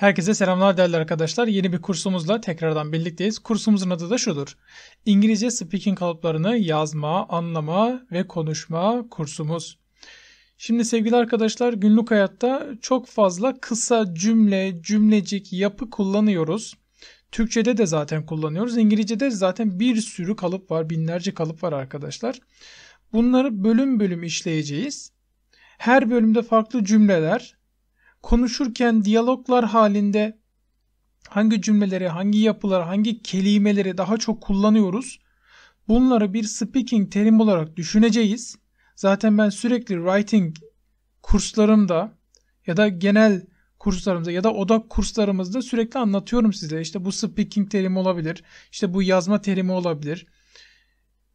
Herkese selamlar değerli arkadaşlar. Yeni bir kursumuzla tekrardan birlikteyiz. Kursumuzun adı da şudur. İngilizce speaking kalıplarını yazma, anlama ve konuşma kursumuz. Şimdi sevgili arkadaşlar günlük hayatta çok fazla kısa cümle, cümlecik, yapı kullanıyoruz. Türkçede de zaten kullanıyoruz. İngilizcede zaten bir sürü kalıp var, binlerce kalıp var arkadaşlar. Bunları bölüm bölüm işleyeceğiz. Her bölümde farklı cümleler, konuşurken diyaloglar halinde hangi cümleleri, hangi yapıları, hangi kelimeleri daha çok kullanıyoruz? Bunları bir speaking terim olarak düşüneceğiz. Zaten ben sürekli writing kurslarımda ya da genel kurslarımızda ya da odak kurslarımızda sürekli anlatıyorum size. İşte bu speaking terimi olabilir. İşte bu yazma terimi olabilir.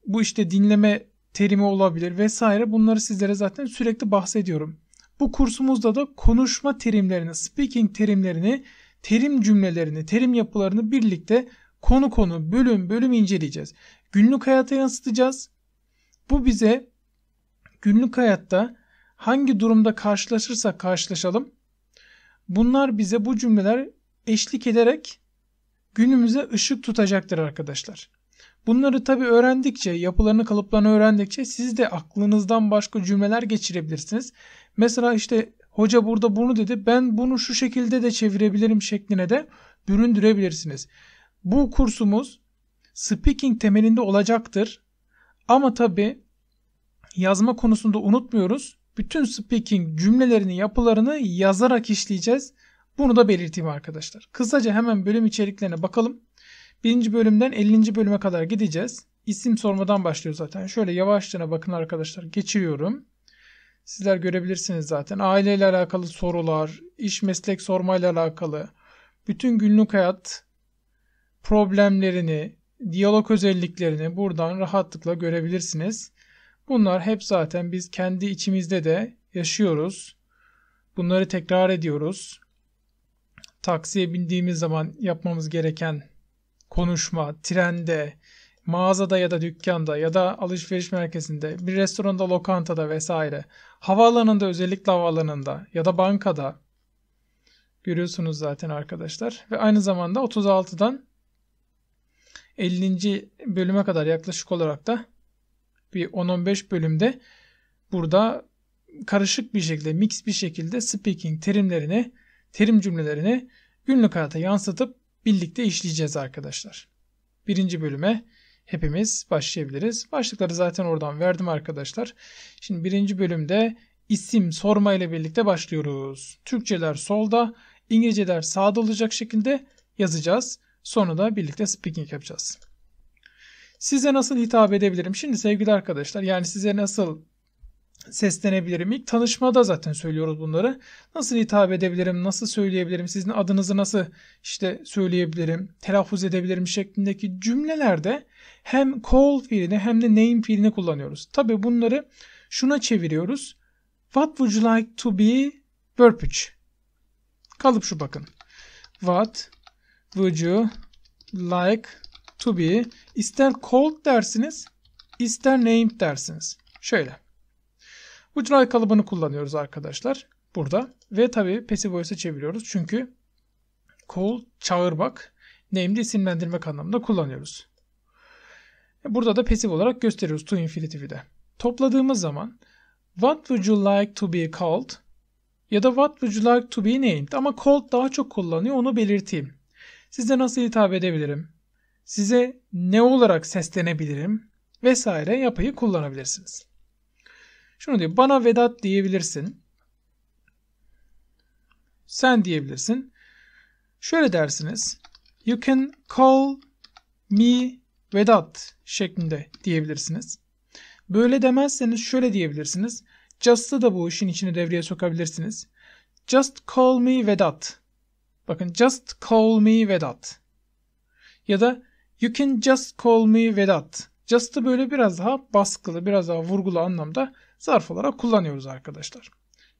Bu işte dinleme terimi olabilir vesaire. Bunları sizlere zaten sürekli bahsediyorum. Bu kursumuzda da konuşma terimlerini, speaking terimlerini, terim cümlelerini, terim yapılarını birlikte konu konu, bölüm bölüm inceleyeceğiz. Günlük hayata yansıtacağız. Bu bize günlük hayatta hangi durumda karşılaşırsak karşılaşalım bunlar bize bu cümleler eşlik ederek günümüze ışık tutacaktır arkadaşlar. Bunları tabi öğrendikçe, yapılarını kalıplarını öğrendikçe siz de aklınızdan başka cümleler geçirebilirsiniz. Mesela işte hoca burada bunu dedi ben bunu şu şekilde de çevirebilirim şekline de büründürebilirsiniz. Bu kursumuz speaking temelinde olacaktır. Ama tabi yazma konusunda unutmuyoruz. Bütün speaking cümlelerini, yapılarını yazarak işleyeceğiz. Bunu da belirteyim arkadaşlar. Kısaca hemen bölüm içeriklerine bakalım. Birinci bölümden 50. bölüme kadar gideceğiz. İsim sormadan başlıyor zaten. Şöyle yavaşça bakın arkadaşlar geçiriyorum. Sizler görebilirsiniz zaten. Aileyle alakalı sorular, iş meslek sormayla alakalı, bütün günlük hayat problemlerini, diyalog özelliklerini buradan rahatlıkla görebilirsiniz. Bunlar hep zaten biz kendi içimizde de yaşıyoruz. Bunları tekrar ediyoruz. Taksiye bindiğimiz zaman yapmamız gereken konuşma, trende, mağazada ya da dükkanda ya da alışveriş merkezinde, bir restoranda, lokantada vesaire, havaalanında özellikle havaalanında ya da bankada görüyorsunuz zaten arkadaşlar. Ve aynı zamanda 36'dan 50. bölüme kadar yaklaşık olarak da bir 10-15 bölümde burada karışık bir şekilde, mix bir şekilde speaking terimlerini, terim cümlelerini günlük hayata yansıtıp birlikte işleyeceğiz arkadaşlar. Birinci bölüme hepimiz başlayabiliriz. Başlıkları zaten oradan verdim arkadaşlar. Şimdi birinci bölümde isim sorma ile birlikte başlıyoruz. Türkçeler solda, İngilizceler sağda olacak şekilde yazacağız. Sonra da birlikte speaking yapacağız. Size nasıl hitap edebilirim? Şimdi sevgili arkadaşlar yani size nasıl seslenebilirim? İlk tanışmada zaten söylüyoruz bunları. Nasıl hitap edebilirim? Nasıl söyleyebilirim? Sizin adınızı nasıl işte söyleyebilirim? Telaffuz edebilirim şeklindeki cümlelerde hem call fiilini hem de name fiilini kullanıyoruz. Tabi bunları şuna çeviriyoruz. What would you like to be? Verb 3. Kalıp şu bakın. What would you like to be? İster called dersiniz, ister named dersiniz. Şöyle. Would kalıbını kullanıyoruz arkadaşlar burada. Ve tabi passive voice'e çeviriyoruz. Çünkü call çağırmak, named isimlendirmek anlamında kullanıyoruz. Burada da passive olarak gösteriyoruz to infinitive'de. Topladığımız zaman what would you like to be called ya da what would you like to be named ama called daha çok kullanıyor onu belirteyim. Size nasıl hitap edebilirim? Size ne olarak seslenebilirim? Vesaire yapıyı kullanabilirsiniz. Şunu diyor. Bana Vedat diyebilirsin. Sen diyebilirsin. Şöyle dersiniz. You can call me Vedat şeklinde diyebilirsiniz. Böyle demezseniz şöyle diyebilirsiniz. Just'ı da bu işin içine devreye sokabilirsiniz. Just call me Vedat. Bakın just call me Vedat. Ya da you can just call me Vedat. Just'ı böyle biraz daha baskılı, biraz daha vurgulu anlamda zarf olarak kullanıyoruz arkadaşlar.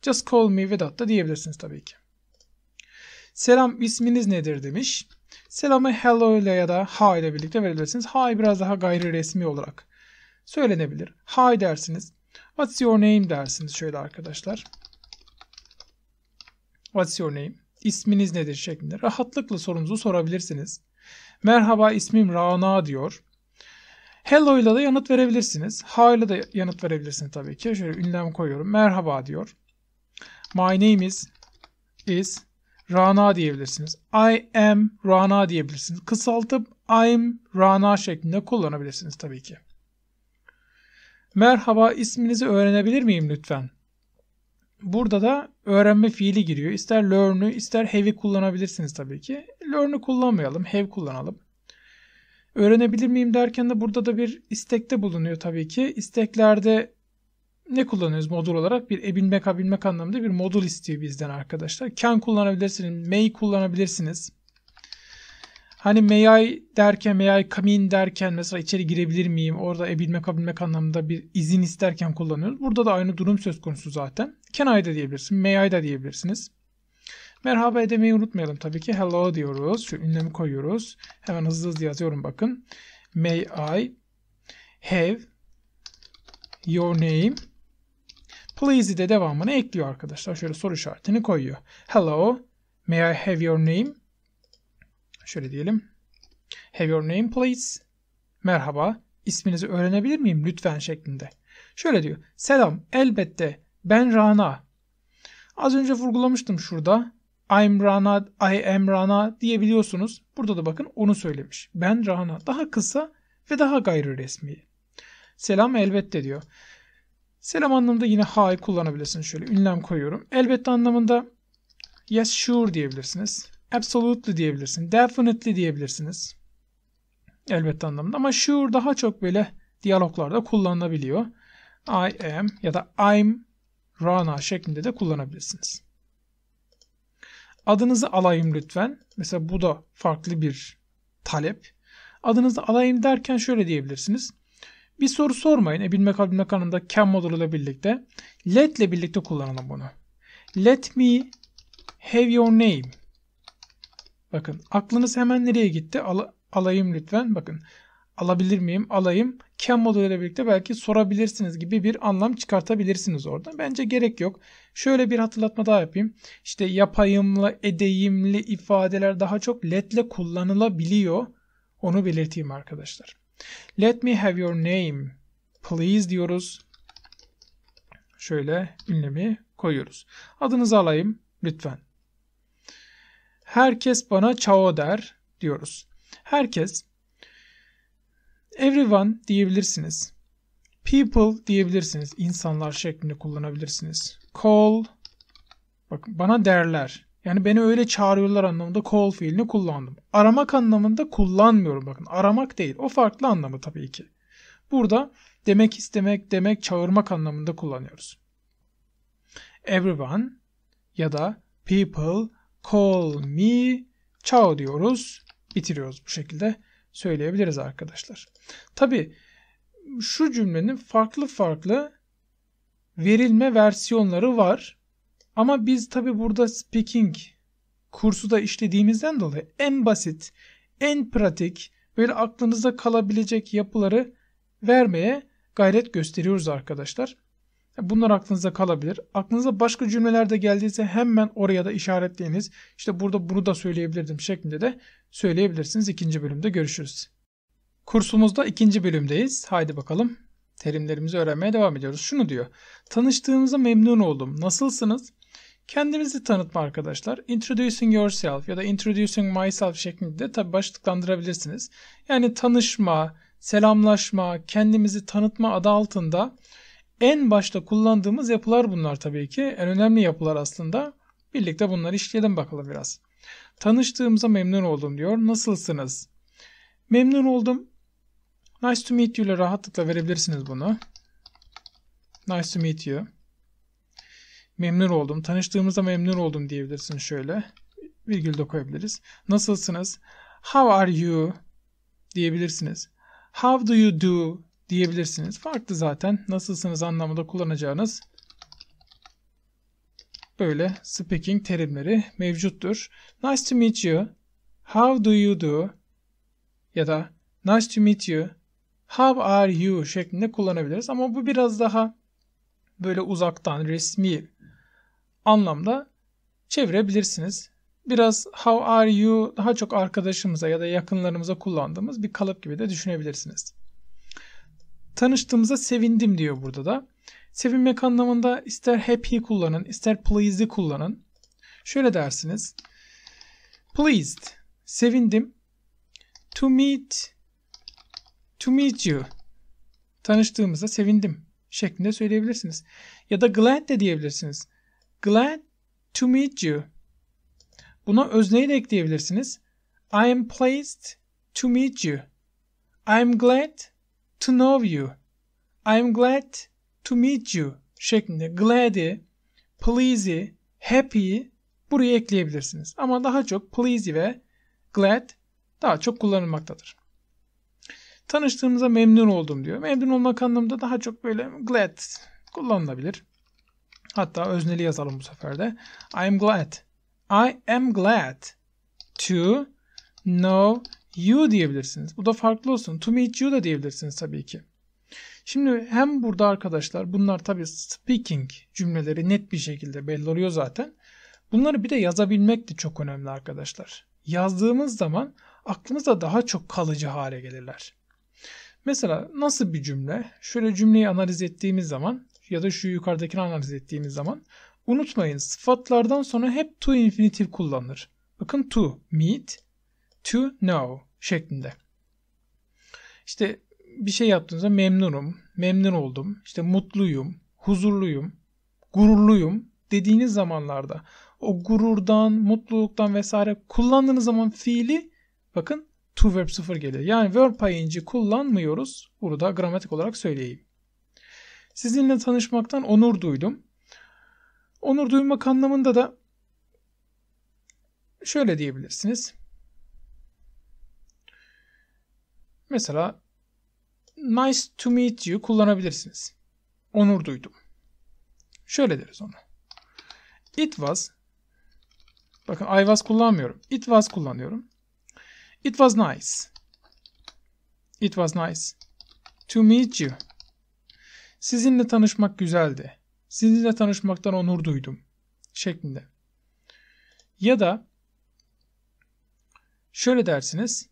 Just call me Vedat da diyebilirsiniz tabii ki. Selam isminiz nedir demiş. Selamı hello ile ya da hi ile birlikte verebilirsiniz. Hi biraz daha gayri resmi olarak söylenebilir. Hi dersiniz. What's your name dersiniz şöyle arkadaşlar. What's your name? isminiz nedir şeklinde rahatlıkla sorunuzu sorabilirsiniz. Merhaba ismim Rana diyor. Hello ile de yanıt verebilirsiniz. Hi ile de yanıt verebilirsiniz tabii ki. Şöyle ünlem koyuyorum. Merhaba diyor. My name is is Rana diyebilirsiniz. I am Rana diyebilirsiniz. Kısaltıp I'm Rana şeklinde kullanabilirsiniz tabii ki. Merhaba isminizi öğrenebilir miyim lütfen? Burada da öğrenme fiili giriyor. İster learn'ü ister have'i kullanabilirsiniz tabii ki. Learn'ü kullanmayalım. Have kullanalım. Öğrenebilir miyim derken de burada da bir istekte bulunuyor tabii ki. İsteklerde ne kullanıyoruz modul olarak? Bir ebilmek abilmek anlamında bir modul istiyor bizden arkadaşlar. Can kullanabilirsiniz. May kullanabilirsiniz. Hani may I derken, may I come in derken mesela içeri girebilir miyim? Orada ebilmek abilmek anlamında bir izin isterken kullanıyoruz. Burada da aynı durum söz konusu zaten. Can I da diyebilirsiniz. May I da diyebilirsiniz. Merhaba edemeyi unutmayalım tabii ki. Hello diyoruz. Şu ünlemi koyuyoruz. Hemen hızlı hızlı yazıyorum bakın. May I have your name Please'i de devamını ekliyor arkadaşlar. Şöyle soru işaretini koyuyor. Hello, may I have your name? Şöyle diyelim. Have your name please. Merhaba, isminizi öğrenebilir miyim lütfen şeklinde. Şöyle diyor. Selam, elbette ben Rana. Az önce vurgulamıştım şurada. I'm Rana, I am Rana diyebiliyorsunuz. Burada da bakın onu söylemiş. Ben Rana. Daha kısa ve daha gayri resmi. Selam elbette diyor. Selam anlamında yine hi kullanabilirsiniz. Şöyle ünlem koyuyorum. Elbette anlamında yes sure diyebilirsiniz. Absolutely diyebilirsiniz. Definitely diyebilirsiniz. Elbette anlamında ama sure daha çok böyle diyaloglarda kullanılabiliyor. I am ya da I'm Rana şeklinde de kullanabilirsiniz. Adınızı alayım lütfen. Mesela bu da farklı bir talep. Adınızı alayım derken şöyle diyebilirsiniz. Bir soru sormayın. E, bilmek bilmek anında can moduluyla birlikte. Let ile birlikte kullanalım bunu. Let me have your name. Bakın aklınız hemen nereye gitti? Al, alayım lütfen. Bakın alabilir miyim? Alayım. Can moduluyla birlikte belki sorabilirsiniz gibi bir anlam çıkartabilirsiniz orada. Bence gerek yok. Şöyle bir hatırlatma daha yapayım. İşte yapayımlı, edeyimli ifadeler daha çok letle kullanılabiliyor. Onu belirteyim arkadaşlar. Let me have your name please diyoruz. Şöyle ünlemi koyuyoruz. Adınızı alayım lütfen. Herkes bana Chao der diyoruz. Herkes everyone diyebilirsiniz. People diyebilirsiniz. İnsanlar şeklinde kullanabilirsiniz. Call bakın bana derler. Yani beni öyle çağırıyorlar anlamında call fiilini kullandım. Aramak anlamında kullanmıyorum bakın. Aramak değil. O farklı anlamı tabii ki. Burada demek istemek, demek, çağırmak anlamında kullanıyoruz. Everyone ya da people call me ciao diyoruz. Bitiriyoruz bu şekilde söyleyebiliriz arkadaşlar. Tabii şu cümlenin farklı farklı verilme versiyonları var. Ama biz tabi burada speaking kursu da işlediğimizden dolayı en basit, en pratik, böyle aklınızda kalabilecek yapıları vermeye gayret gösteriyoruz arkadaşlar. Bunlar aklınıza kalabilir. Aklınıza başka cümleler de geldiyse hemen oraya da işaretleyiniz. İşte burada bunu da söyleyebilirdim şeklinde de söyleyebilirsiniz. İkinci bölümde görüşürüz. Kursumuzda ikinci bölümdeyiz. Haydi bakalım terimlerimizi öğrenmeye devam ediyoruz. Şunu diyor. Tanıştığımıza memnun oldum. Nasılsınız? Kendinizi tanıtma arkadaşlar. Introducing yourself ya da introducing myself şeklinde de tabi başlıklandırabilirsiniz. Yani tanışma, selamlaşma, kendimizi tanıtma adı altında en başta kullandığımız yapılar bunlar tabii ki. En önemli yapılar aslında. Birlikte bunları işleyelim bakalım biraz. Tanıştığımıza memnun oldum diyor. Nasılsınız? Memnun oldum. Nice to meet you ile rahatlıkla verebilirsiniz bunu. Nice to meet you. Memnun oldum. Tanıştığımızda memnun oldum diyebilirsin şöyle. Virgül de koyabiliriz. Nasılsınız? How are you? diyebilirsiniz. How do you do? Diyebilirsiniz. Farklı zaten. Nasılsınız anlamında kullanacağınız böyle speaking terimleri mevcuttur. Nice to meet you. How do you do? Ya da nice to meet you. How are you şeklinde kullanabiliriz. Ama bu biraz daha böyle uzaktan resmi anlamda çevirebilirsiniz. biraz how are you daha çok arkadaşımıza ya da yakınlarımıza kullandığımız bir kalıp gibi de düşünebilirsiniz. Tanıştığımıza sevindim diyor burada da. Sevinmek anlamında ister happy kullanın, ister pleased'i kullanın. Şöyle dersiniz. Pleased, sevindim. To meet, to meet you. Tanıştığımıza sevindim şeklinde söyleyebilirsiniz. Ya da glad de diyebilirsiniz. Glad to meet you. Buna özneyi de ekleyebilirsiniz. I am pleased to meet you. I am glad to know you. I am glad to meet you şeklinde glad'i, please'i, happy'yi buraya ekleyebilirsiniz. Ama daha çok please ve glad daha çok kullanılmaktadır. Tanıştığımıza memnun oldum diyor. Memnun olmak anlamında daha çok böyle glad kullanılabilir. Hatta özneli yazalım bu sefer de. I am glad. I am glad to know you diyebilirsiniz. Bu da farklı olsun. To meet you da diyebilirsiniz tabii ki. Şimdi hem burada arkadaşlar bunlar tabii speaking cümleleri net bir şekilde belli oluyor zaten. Bunları bir de yazabilmek de çok önemli arkadaşlar. Yazdığımız zaman aklımızda daha çok kalıcı hale gelirler. Mesela nasıl bir cümle? Şöyle cümleyi analiz ettiğimiz zaman ya da şu yukarıdakini analiz ettiğimiz zaman unutmayın sıfatlardan sonra hep to infinitif kullanılır. Bakın to meet, to know şeklinde. İşte bir şey yaptığınızda memnunum, memnun oldum, işte mutluyum, huzurluyum, gururluyum dediğiniz zamanlarda o gururdan, mutluluktan vesaire kullandığınız zaman fiili bakın to verb sıfır geliyor. Yani verb ing kullanmıyoruz. Burada gramatik olarak söyleyeyim. Sizinle tanışmaktan onur duydum. Onur duymak anlamında da şöyle diyebilirsiniz. Mesela nice to meet you kullanabilirsiniz. Onur duydum. Şöyle deriz onu. It was bakın I was kullanmıyorum. It was kullanıyorum. It was nice. It was nice to meet you. Sizinle tanışmak güzeldi. Sizinle tanışmaktan onur duydum. Şeklinde. Ya da şöyle dersiniz.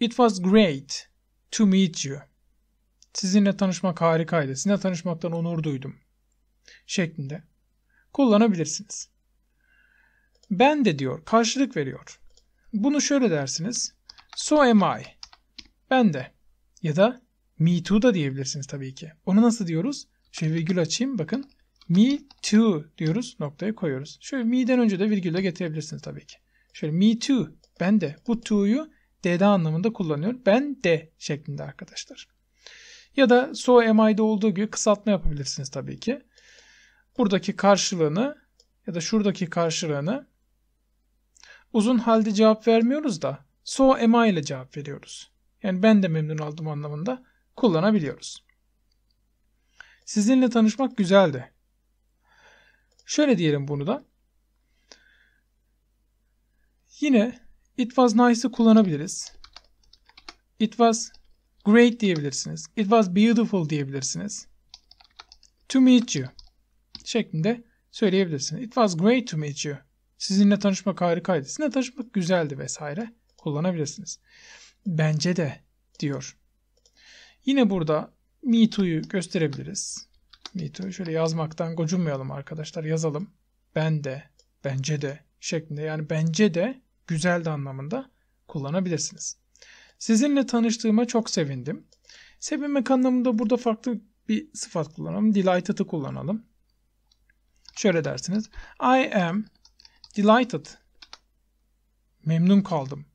It was great to meet you. Sizinle tanışmak harikaydı. Sizinle tanışmaktan onur duydum. Şeklinde kullanabilirsiniz. Ben de diyor, karşılık veriyor. Bunu şöyle dersiniz. So am I. Ben de. Ya da me too da diyebilirsiniz tabii ki. Onu nasıl diyoruz? Şöyle virgül açayım bakın. Me too diyoruz. Noktayı koyuyoruz. Şöyle me'den önce de virgülle getirebilirsiniz tabii ki. Şöyle me too. Ben de. Bu to'yu D'de anlamında kullanıyor. Ben de şeklinde arkadaşlar. Ya da so am I'de olduğu gibi kısaltma yapabilirsiniz tabii ki. Buradaki karşılığını ya da şuradaki karşılığını uzun halde cevap vermiyoruz da so am I ile cevap veriyoruz. Yani ben de memnun oldum anlamında kullanabiliyoruz. Sizinle tanışmak güzeldi. Şöyle diyelim bunu da. Yine it was nice'ı kullanabiliriz. It was great diyebilirsiniz. It was beautiful diyebilirsiniz. To meet you şeklinde söyleyebilirsiniz. It was great to meet you. Sizinle tanışmak harikaydı. Sizinle tanışmak güzeldi vesaire kullanabilirsiniz. Bence de diyor. Yine burada me too'yu gösterebiliriz. Me too şöyle yazmaktan gocunmayalım arkadaşlar yazalım. Ben de, bence de şeklinde yani bence de güzeldi anlamında kullanabilirsiniz. Sizinle tanıştığıma çok sevindim. Sevinmek anlamında burada farklı bir sıfat kullanalım. Delighted'ı kullanalım. Şöyle dersiniz. I am delighted. Memnun kaldım.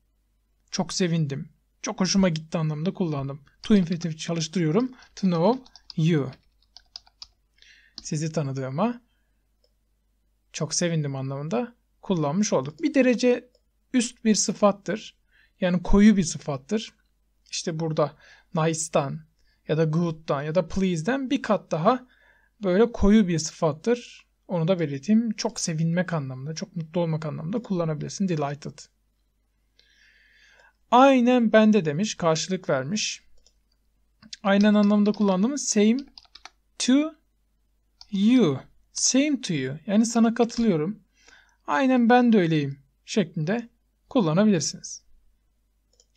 Çok sevindim. Çok hoşuma gitti anlamında kullandım. To infinitive çalıştırıyorum. To know you. Sizi tanıdığıma çok sevindim anlamında kullanmış olduk. Bir derece üst bir sıfattır. Yani koyu bir sıfattır. İşte burada nice'dan ya da good'dan ya da please'den bir kat daha böyle koyu bir sıfattır. Onu da belirteyim. Çok sevinmek anlamında, çok mutlu olmak anlamında kullanabilirsin. Delighted. Aynen bende demiş. Karşılık vermiş. Aynen anlamında kullandığımız same to you. Same to you. Yani sana katılıyorum. Aynen ben de öyleyim şeklinde kullanabilirsiniz.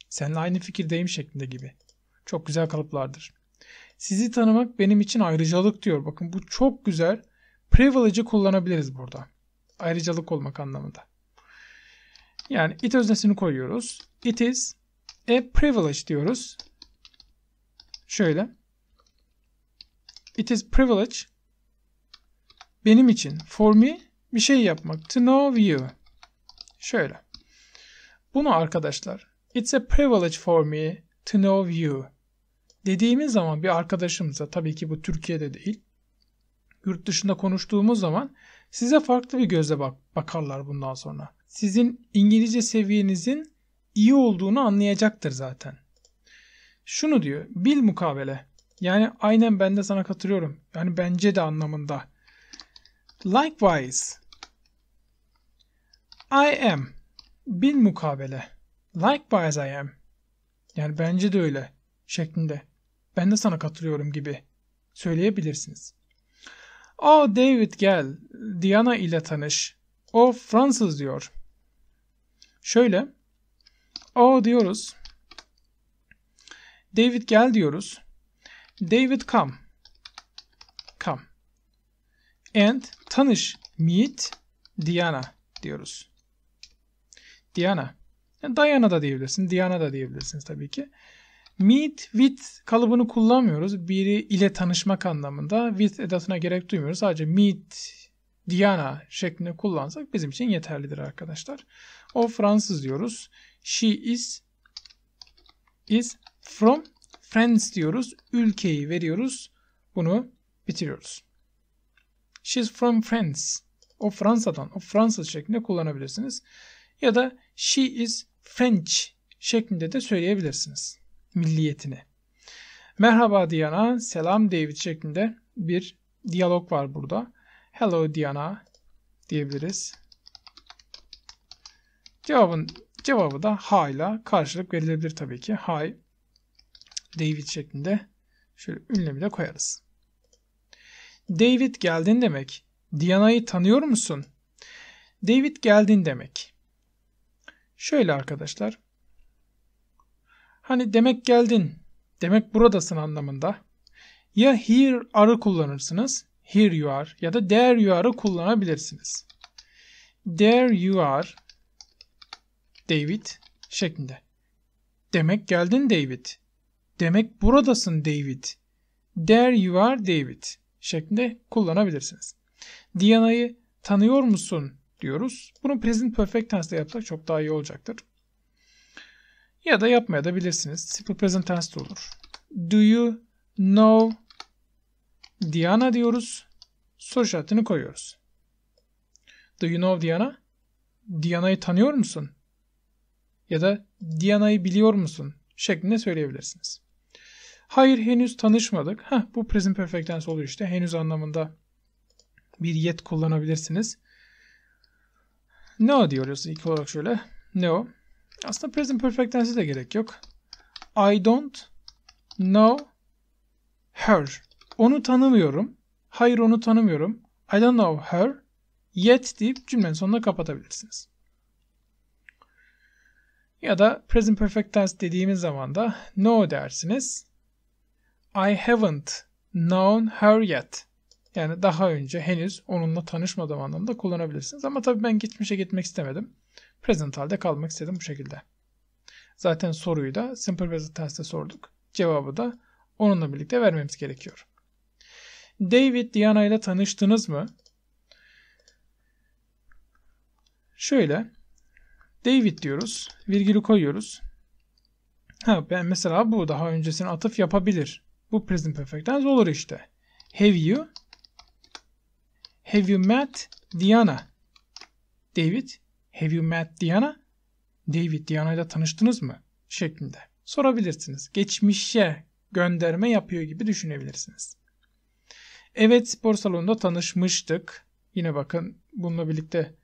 Seninle aynı fikirdeyim şeklinde gibi. Çok güzel kalıplardır. Sizi tanımak benim için ayrıcalık diyor. Bakın bu çok güzel. Privilege'i kullanabiliriz burada. Ayrıcalık olmak anlamında. Yani it öznesini koyuyoruz. It is a privilege diyoruz. Şöyle. It is privilege benim için for me bir şey yapmak. To know you. Şöyle. Bunu arkadaşlar it's a privilege for me to know you dediğimiz zaman bir arkadaşımıza tabii ki bu Türkiye'de değil yurt dışında konuştuğumuz zaman size farklı bir gözle bak bakarlar bundan sonra. Sizin İngilizce seviyenizin iyi olduğunu anlayacaktır zaten. Şunu diyor, bil mukabele. Yani aynen ben de sana katılıyorum. Yani bence de anlamında. Likewise, I am. Bil mukabele. Likewise I am. Yani bence de öyle şeklinde. Ben de sana katılıyorum gibi söyleyebilirsiniz. O David gel, Diana ile tanış. O Fransız diyor. Şöyle. O diyoruz. David gel diyoruz. David come. Come. And tanış. Meet Diana diyoruz. Diana. Yani Diana da diyebilirsin. Diana da diyebilirsiniz tabii ki. Meet with kalıbını kullanmıyoruz. Biri ile tanışmak anlamında with edatına gerek duymuyoruz. Sadece meet Diana şeklinde kullansak bizim için yeterlidir arkadaşlar. O Fransız diyoruz. She is is from France diyoruz. Ülkeyi veriyoruz. Bunu bitiriyoruz. She's from France. O Fransa'dan, o Fransız şeklinde kullanabilirsiniz. Ya da she is French şeklinde de söyleyebilirsiniz. Milliyetini. Merhaba Diana, selam David şeklinde bir diyalog var burada. Hello Diana diyebiliriz. Cevabın cevabı da hi ile karşılık verilebilir tabii ki. Hi David şeklinde şöyle ünlemi de koyarız. David geldin demek. Diana'yı tanıyor musun? David geldin demek. Şöyle arkadaşlar. Hani demek geldin, demek buradasın anlamında. Ya here are'ı kullanırsınız. Here you are ya da there you are'ı kullanabilirsiniz. There you are David şeklinde. Demek geldin David. Demek buradasın David. There you are David şeklinde kullanabilirsiniz. Diana'yı tanıyor musun diyoruz. Bunu present perfect tense'de yapsak çok daha iyi olacaktır. Ya da yapmaya da bilirsiniz. Simple present tense de olur. Do you know Diana diyoruz. Soru işaretini koyuyoruz. Do you know Diana? Diana'yı tanıyor musun? Ya da Diana'yı biliyor musun? şeklinde söyleyebilirsiniz. Hayır henüz tanışmadık. Heh, bu present perfect tense oluyor işte. Henüz anlamında bir yet kullanabilirsiniz. No diyoruz ilk olarak şöyle. No. Aslında present perfect tense de gerek yok. I don't know her. Onu tanımıyorum. Hayır onu tanımıyorum. I don't know her. Yet deyip cümlenin sonuna kapatabilirsiniz. Ya da present perfect tense dediğimiz zaman da no dersiniz. I haven't known her yet. Yani daha önce henüz onunla tanışmadığım anlamda kullanabilirsiniz. Ama tabii ben geçmişe gitmek istemedim. Present halde kalmak istedim bu şekilde. Zaten soruyu da simple present tense'te sorduk. Cevabı da onunla birlikte vermemiz gerekiyor. David Diana ile tanıştınız mı? Şöyle David diyoruz. Virgülü koyuyoruz. Ha ben mesela bu daha öncesine atıf yapabilir. Bu present perfect tense olur işte. Have you Have you met Diana? David, have you met Diana? David, Diana ile tanıştınız mı? şeklinde sorabilirsiniz. Geçmişe gönderme yapıyor gibi düşünebilirsiniz. Evet spor salonunda tanışmıştık. Yine bakın bununla birlikte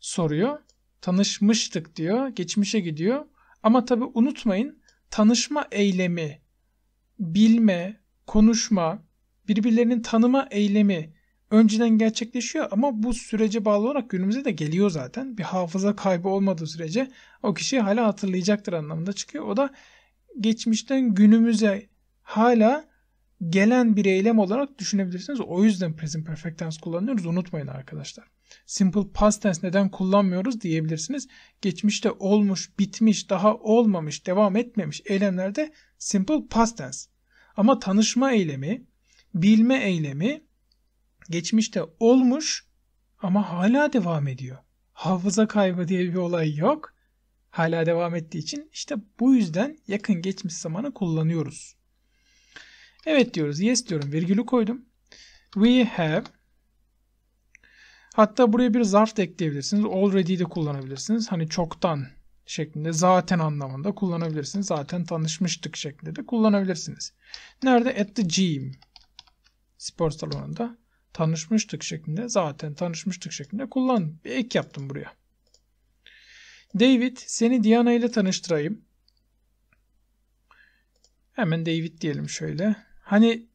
soruyor. Tanışmıştık diyor. Geçmişe gidiyor. Ama tabi unutmayın tanışma eylemi, bilme, konuşma, birbirlerinin tanıma eylemi önceden gerçekleşiyor ama bu sürece bağlı olarak günümüze de geliyor zaten. Bir hafıza kaybı olmadığı sürece o kişi hala hatırlayacaktır anlamında çıkıyor. O da geçmişten günümüze hala gelen bir eylem olarak düşünebilirsiniz. O yüzden present perfect tense kullanıyoruz. Unutmayın arkadaşlar. Simple past tense neden kullanmıyoruz diyebilirsiniz. Geçmişte olmuş, bitmiş, daha olmamış, devam etmemiş eylemlerde simple past tense. Ama tanışma eylemi, bilme eylemi geçmişte olmuş ama hala devam ediyor. Hafıza kaybı diye bir olay yok. Hala devam ettiği için işte bu yüzden yakın geçmiş zamanı kullanıyoruz. Evet diyoruz. Yes diyorum. Virgülü koydum. We have Hatta buraya bir zarf da ekleyebilirsiniz. Already de kullanabilirsiniz. Hani çoktan şeklinde zaten anlamında kullanabilirsiniz. Zaten tanışmıştık şeklinde de kullanabilirsiniz. Nerede? At the gym. Spor salonunda tanışmıştık şeklinde zaten tanışmıştık şeklinde kullan. Bir ek yaptım buraya. David seni Diana ile tanıştırayım. Hemen David diyelim şöyle. Hani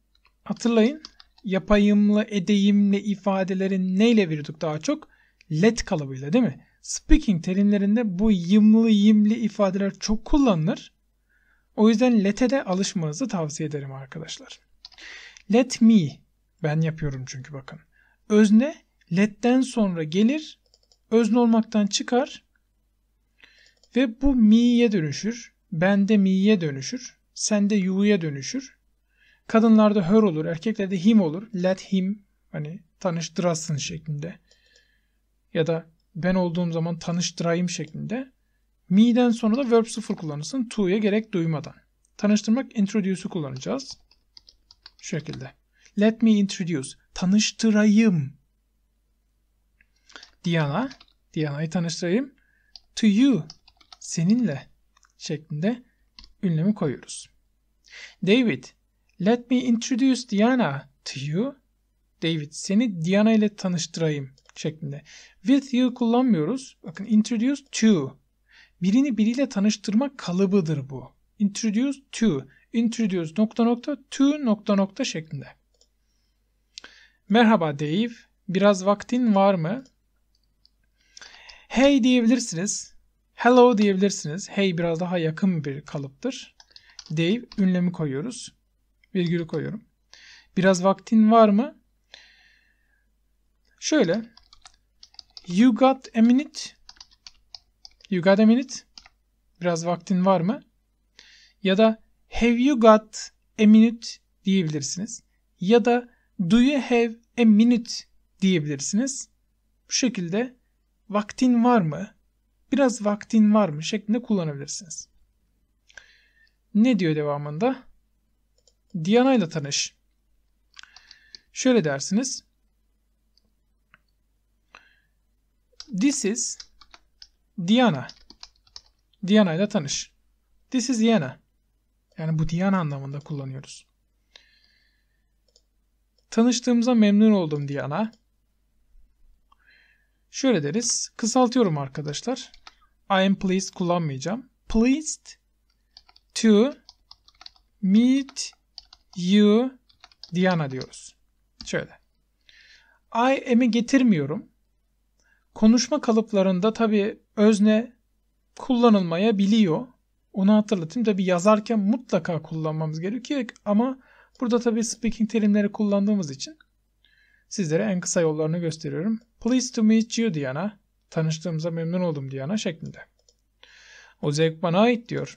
hatırlayın yapayımlı, edeyimli ifadelerin neyle veriyorduk daha çok? Let kalıbıyla değil mi? Speaking terimlerinde bu yımlı yimli ifadeler çok kullanılır. O yüzden let'e de alışmanızı tavsiye ederim arkadaşlar. Let me ben yapıyorum çünkü bakın. Özne let'ten sonra gelir, özne olmaktan çıkar ve bu me'ye dönüşür. Bende me'ye dönüşür. Sende you'ya dönüşür. Kadınlarda her olur, erkeklerde him olur. Let him hani tanıştırasın şeklinde. Ya da ben olduğum zaman tanıştırayım şeklinde. Me'den sonra da verb sıfır kullanırsın. To'ya gerek duymadan. Tanıştırmak introduce'u kullanacağız. Şu şekilde. Let me introduce. Tanıştırayım. Diana. Diana'yı tanıştırayım. To you. Seninle şeklinde ünlemi koyuyoruz. David. Let me introduce Diana to you. David seni Diana ile tanıştırayım şeklinde. With you kullanmıyoruz. Bakın introduce to. Birini biriyle tanıştırmak kalıbıdır bu. Introduce to. Introduce nokta nokta to nokta nokta şeklinde. Merhaba Dave. Biraz vaktin var mı? Hey diyebilirsiniz. Hello diyebilirsiniz. Hey biraz daha yakın bir kalıptır. Dave ünlemi koyuyoruz virgülü koyuyorum. Biraz vaktin var mı? Şöyle. You got a minute. You got a minute. Biraz vaktin var mı? Ya da have you got a minute diyebilirsiniz. Ya da do you have a minute diyebilirsiniz. Bu şekilde vaktin var mı? Biraz vaktin var mı şeklinde kullanabilirsiniz. Ne diyor devamında? Diana ile tanış. Şöyle dersiniz. This is Diana. Diana ile tanış. This is Diana. Yani bu Diana anlamında kullanıyoruz. Tanıştığımıza memnun oldum Diana. Şöyle deriz. Kısaltıyorum arkadaşlar. I am pleased kullanmayacağım. Pleased to meet you, Diana diyoruz. Şöyle. I am'i getirmiyorum. Konuşma kalıplarında tabi özne kullanılmayabiliyor. Onu hatırlatayım. Tabi yazarken mutlaka kullanmamız gerekiyor ama burada tabi speaking terimleri kullandığımız için sizlere en kısa yollarını gösteriyorum. Pleased to meet you Diana. Tanıştığımıza memnun oldum Diana şeklinde. O zevk bana ait diyor.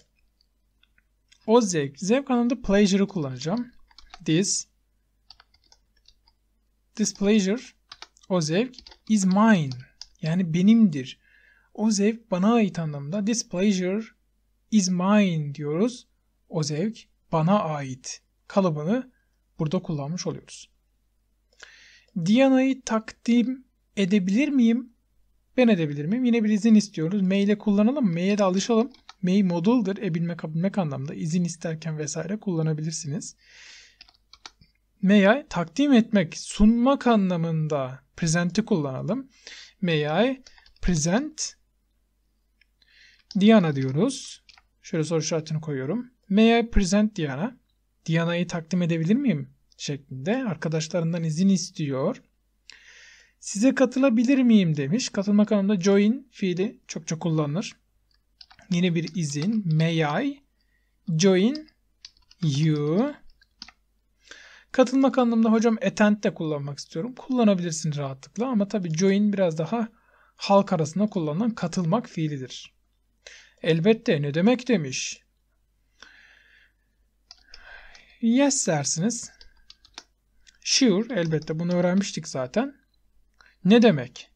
O zevk. Zevk anlamında pleasure'ı kullanacağım. This this pleasure o zevk is mine. Yani benimdir. O zevk bana ait anlamda. This pleasure is mine diyoruz. O zevk bana ait kalıbını burada kullanmış oluyoruz. Diana'yı takdim edebilir miyim? Ben edebilir miyim? Yine bir izin istiyoruz. Mail'e kullanalım. Mail'e de alışalım. May modal'dır. Ebilmek, abilmek anlamda izin isterken vesaire kullanabilirsiniz. May I takdim etmek, sunmak anlamında present'i kullanalım. May I present Diana diyoruz. Şöyle soru işaretini koyuyorum. May I present Diana? Diana'yı takdim edebilir miyim? şeklinde arkadaşlarından izin istiyor. Size katılabilir miyim demiş. Katılmak anlamında join fiili çok çok kullanılır. Yeni bir izin. May I join you? Katılmak anlamında hocam attend de kullanmak istiyorum. Kullanabilirsiniz rahatlıkla ama tabi join biraz daha halk arasında kullanılan katılmak fiilidir. Elbette ne demek demiş. Yes dersiniz. Sure elbette bunu öğrenmiştik zaten. Ne demek?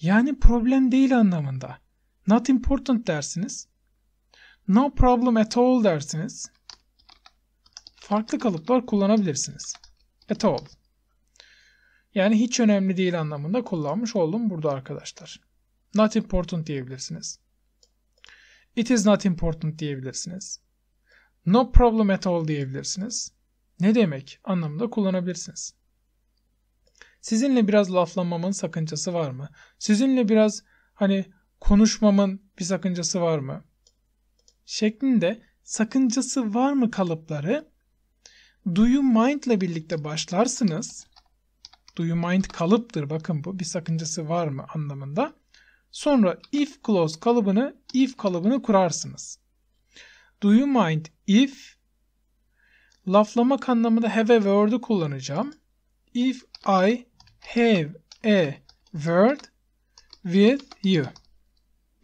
Yani problem değil anlamında. Not important dersiniz. No problem at all dersiniz. Farklı kalıplar kullanabilirsiniz. At all. Yani hiç önemli değil anlamında kullanmış oldum burada arkadaşlar. Not important diyebilirsiniz. It is not important diyebilirsiniz. No problem at all diyebilirsiniz. Ne demek anlamında kullanabilirsiniz. Sizinle biraz laflamamın sakıncası var mı? Sizinle biraz hani konuşmamın bir sakıncası var mı? Şeklinde sakıncası var mı kalıpları do you mind ile birlikte başlarsınız. Do you mind kalıptır. Bakın bu bir sakıncası var mı anlamında. Sonra if clause kalıbını if kalıbını kurarsınız. Do you mind if laflamak anlamında have a word'u kullanacağım. If I have a word with you.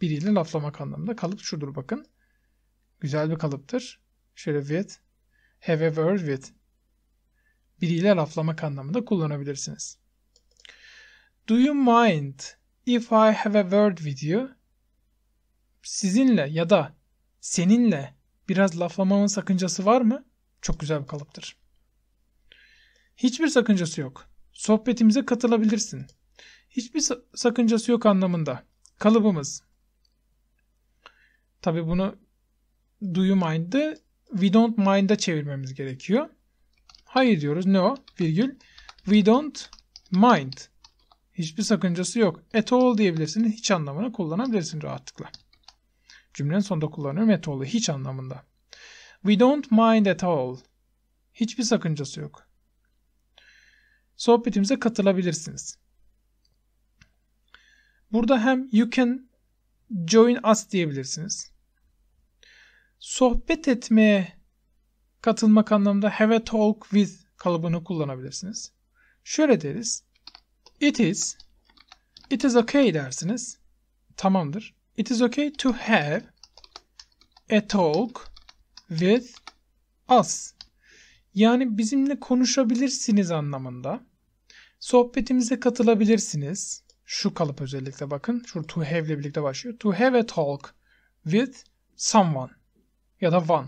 Biriyle laflamak anlamında kalıp şudur bakın. Güzel bir kalıptır. Şöyle with, have a word with. Biriyle laflamak anlamında kullanabilirsiniz. Do you mind if I have a word with you? Sizinle ya da seninle biraz laflamamın sakıncası var mı? Çok güzel bir kalıptır. Hiçbir sakıncası yok. Sohbetimize katılabilirsin. Hiçbir sakıncası yok anlamında. Kalıbımız. Tabi bunu do you mind'ı we don't mind'a çevirmemiz gerekiyor. Hayır diyoruz. No virgül we don't mind. Hiçbir sakıncası yok. At all diyebilirsin. Hiç anlamını kullanabilirsin rahatlıkla. Cümlenin sonunda kullanıyorum at all'ı hiç anlamında. We don't mind at all. Hiçbir sakıncası yok. Sohbetimize katılabilirsiniz. Burada hem you can join us diyebilirsiniz. Sohbet etmeye katılmak anlamında have a talk with kalıbını kullanabilirsiniz. Şöyle deriz. It is it is okay dersiniz. Tamamdır. It is okay to have a talk with us. Yani bizimle konuşabilirsiniz anlamında. Sohbetimize katılabilirsiniz. Şu kalıp özellikle bakın. Şu to have ile birlikte başlıyor. To have a talk with someone ya da one.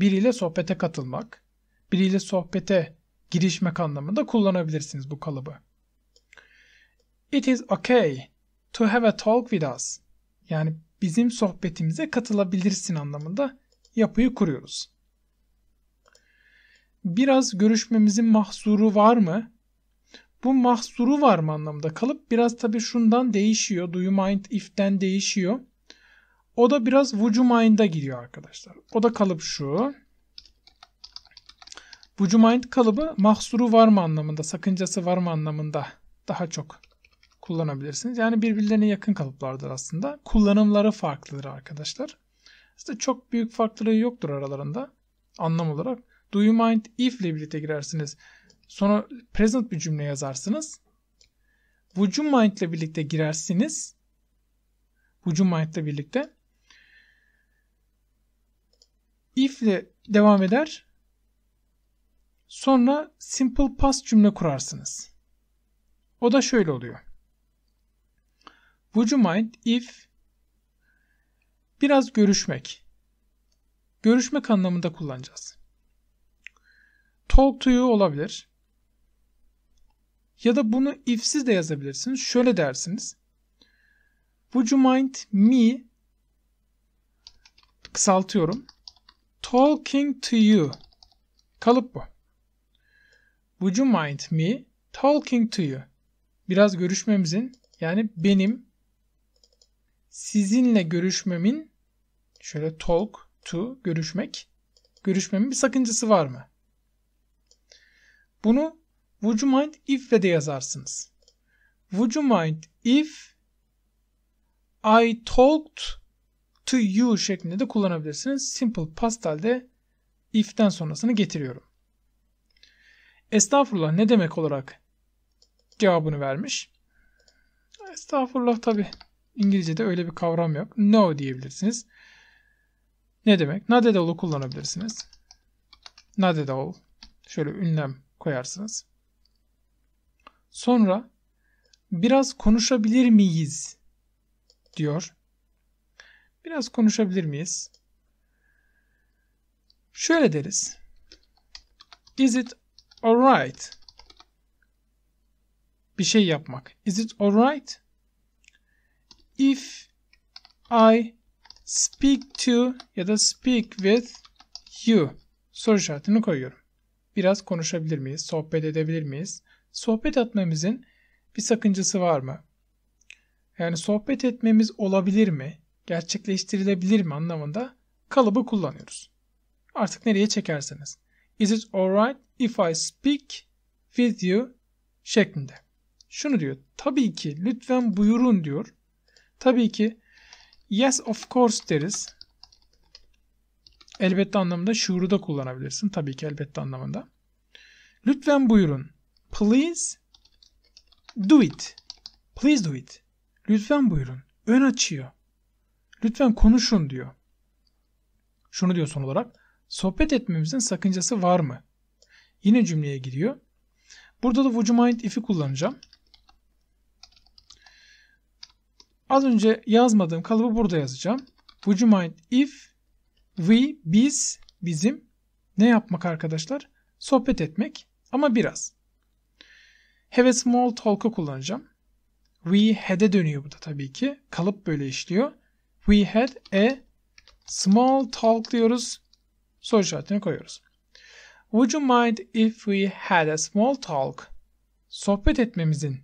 Biriyle sohbete katılmak, biriyle sohbete girişmek anlamında kullanabilirsiniz bu kalıbı. It is okay to have a talk with us. Yani bizim sohbetimize katılabilirsin anlamında yapıyı kuruyoruz. Biraz görüşmemizin mahsuru var mı? Bu mahsuru var mı anlamında kalıp biraz tabii şundan değişiyor. Do you mind if'ten değişiyor. O da biraz would you mind'a giriyor arkadaşlar. O da kalıp şu. Would you mind kalıbı mahsuru var mı anlamında, sakıncası var mı anlamında daha çok kullanabilirsiniz. Yani birbirlerine yakın kalıplardır aslında. Kullanımları farklıdır arkadaşlar. Aslında çok büyük farklılığı yoktur aralarında anlam olarak. Do you mind if ile birlikte girersiniz. Sonra present bir cümle yazarsınız. Would you mind ile birlikte girersiniz. Would you mind ile birlikte. If ile devam eder. Sonra simple past cümle kurarsınız. O da şöyle oluyor. Would you mind if biraz görüşmek. Görüşmek anlamında kullanacağız. Talk to you olabilir. Ya da bunu if'siz de yazabilirsiniz. Şöyle dersiniz. Would you mind me kısaltıyorum. Talking to you. Kalıp bu. Would you mind me talking to you? Biraz görüşmemizin yani benim sizinle görüşmemin şöyle talk to görüşmek görüşmemin bir sakıncası var mı? Bunu would you mind if de yazarsınız. Would you mind if I talked to you şeklinde de kullanabilirsiniz. Simple past halde if'ten sonrasını getiriyorum. Estağfurullah ne demek olarak cevabını vermiş. Estağfurullah tabi İngilizce'de öyle bir kavram yok. No diyebilirsiniz. Ne demek? Not at all'u kullanabilirsiniz. Not at all. Şöyle ünlem koyarsınız. Sonra biraz konuşabilir miyiz diyor. Biraz konuşabilir miyiz? Şöyle deriz. Is it alright? Bir şey yapmak. Is it alright? If I speak to ya da speak with you soru işaretini koyuyorum. Biraz konuşabilir miyiz? Sohbet edebilir miyiz? Sohbet etmemizin bir sakıncası var mı? Yani sohbet etmemiz olabilir mi? Gerçekleştirilebilir mi anlamında kalıbı kullanıyoruz. Artık nereye çekerseniz. Is it alright if I speak with you şeklinde. Şunu diyor. Tabii ki lütfen buyurun diyor. Tabii ki yes of course deriz. Elbette anlamında şuuru da kullanabilirsin. Tabii ki elbette anlamında. Lütfen buyurun. Please do it. Please do it. Lütfen buyurun. Ön açıyor. Lütfen konuşun diyor. Şunu diyor son olarak. Sohbet etmemizin sakıncası var mı? Yine cümleye giriyor. Burada da would you mind if'i kullanacağım. Az önce yazmadığım kalıbı burada yazacağım. Would you mind if we, biz, bizim ne yapmak arkadaşlar? Sohbet etmek ama biraz. Have a small talk'ı kullanacağım. We had'e dönüyor bu da tabii ki. Kalıp böyle işliyor. We had a small talk diyoruz. Soru işaretini koyuyoruz. Would you mind if we had a small talk? Sohbet etmemizin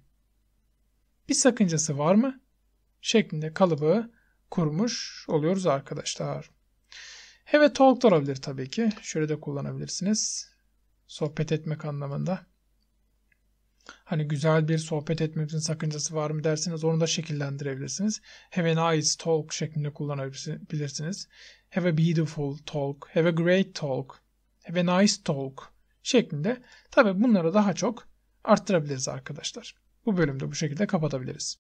bir sakıncası var mı? Şeklinde kalıbı kurmuş oluyoruz arkadaşlar. A talk da olabilir tabii ki. Şöyle de kullanabilirsiniz. Sohbet etmek anlamında. Hani güzel bir sohbet etmemizin sakıncası var mı dersiniz onu da şekillendirebilirsiniz. Have a nice talk şeklinde kullanabilirsiniz. Have a beautiful talk, have a great talk, have a nice talk şeklinde. Tabi bunları daha çok arttırabiliriz arkadaşlar. Bu bölümde bu şekilde kapatabiliriz.